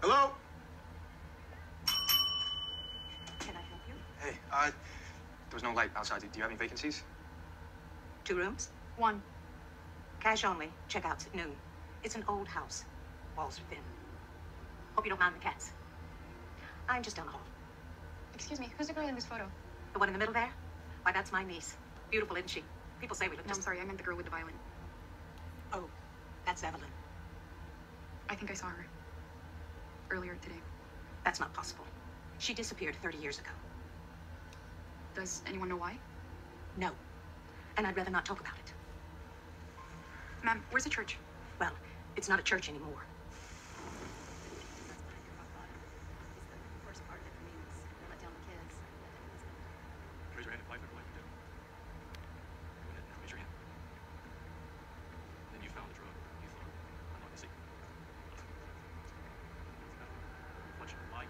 Hello? Can I help you? Hey, uh, there was no light outside. Do you have any vacancies? Two rooms? One. Cash only. Checkouts at noon. It's an old house. Walls are thin. Hope you don't mind the cats. I'm just down the hall. Excuse me, who's the girl in this photo? The one in the middle there? Why, that's my niece. Beautiful, isn't she? People say we look No, I'm sorry, I meant the girl with the violin. Oh, that's Evelyn. I think I saw her. Earlier today. That's not possible. She disappeared 30 years ago. Does anyone know why? No. And I'd rather not talk about it. Ma'am, where's the church? Well, it's not a church anymore. Raise your hand if life ever let you down. Go ahead, raise your hand. Then you found the drug. You thought, I'm not missing. Reflection of light.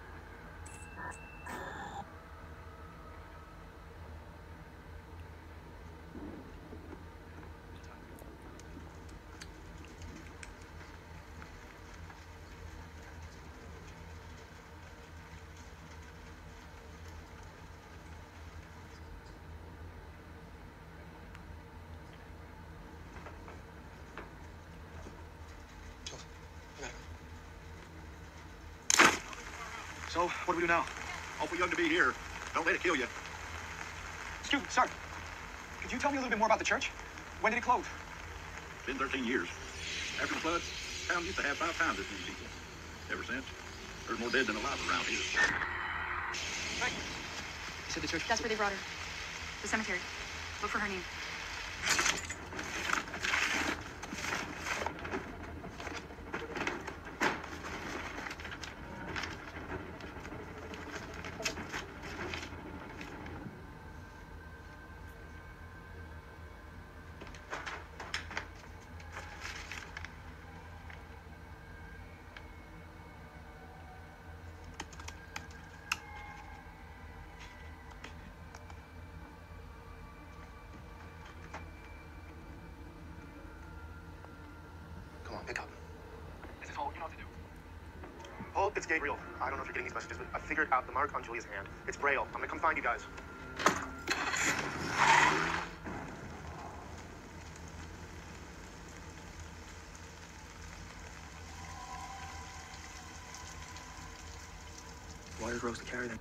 So, what do we do now? Awful young to be here. Don't let it kill you. Excuse me, sir. Could you tell me a little bit more about the church? When did it close? Been 13 years. After the flood, town used to have five times as many people. Ever since, there's more dead than alive around here. Thank you. You said the church. That's where they brought her. The cemetery. Look for her name. Come on, pick up. This is all you know what to do. Holt, it's Gabriel. I don't know if you're getting these messages, but I figured out the mark on Julia's hand. It's Braille. I'm gonna come find you guys. Why does Rose carry them?